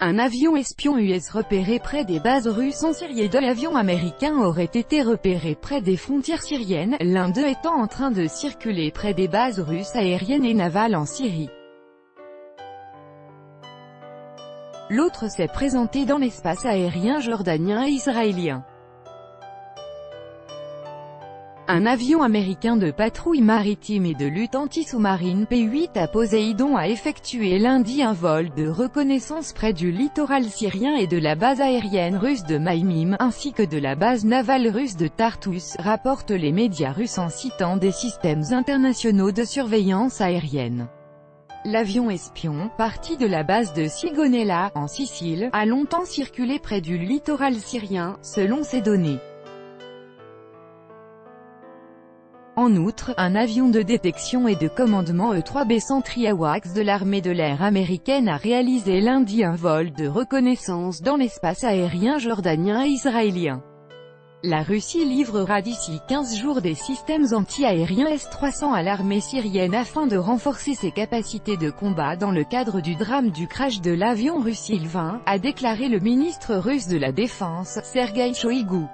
Un avion espion US repéré près des bases russes en Syrie et deux avions américains auraient été repérés près des frontières syriennes, l'un d'eux étant en train de circuler près des bases russes aériennes et navales en Syrie. L'autre s'est présenté dans l'espace aérien jordanien et israélien. Un avion américain de patrouille maritime et de lutte anti-sous-marine P-8 à Poséidon a effectué lundi un vol de reconnaissance près du littoral syrien et de la base aérienne russe de Maïmim, ainsi que de la base navale russe de Tartus, rapportent les médias russes en citant des systèmes internationaux de surveillance aérienne. L'avion espion, parti de la base de Sigonella, en Sicile, a longtemps circulé près du littoral syrien, selon ces données. En outre, un avion de détection et de commandement E-3B Centriawax de l'armée de l'air américaine a réalisé lundi un vol de reconnaissance dans l'espace aérien jordanien et israélien. La Russie livrera d'ici 15 jours des systèmes anti-aériens S-300 à l'armée syrienne afin de renforcer ses capacités de combat dans le cadre du drame du crash de l'avion russe Il-20, a déclaré le ministre russe de la Défense, Sergei Shoigu.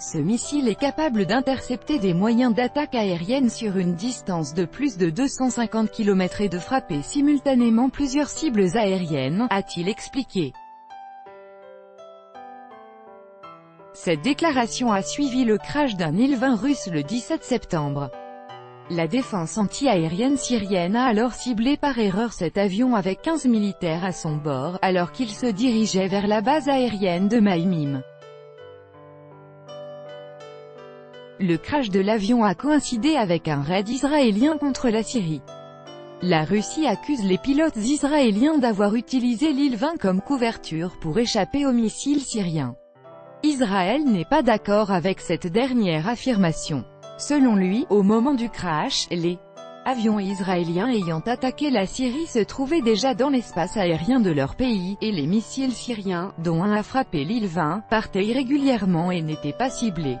Ce missile est capable d'intercepter des moyens d'attaque aérienne sur une distance de plus de 250 km et de frapper simultanément plusieurs cibles aériennes, a-t-il expliqué. Cette déclaration a suivi le crash d'un Il-20 russe le 17 septembre. La défense anti-aérienne syrienne a alors ciblé par erreur cet avion avec 15 militaires à son bord, alors qu'il se dirigeait vers la base aérienne de Maïmim. Le crash de l'avion a coïncidé avec un raid israélien contre la Syrie. La Russie accuse les pilotes israéliens d'avoir utilisé l'île 20 comme couverture pour échapper aux missiles syriens. Israël n'est pas d'accord avec cette dernière affirmation. Selon lui, au moment du crash, les avions israéliens ayant attaqué la Syrie se trouvaient déjà dans l'espace aérien de leur pays, et les missiles syriens, dont un a frappé l'île 20, partaient irrégulièrement et n'étaient pas ciblés.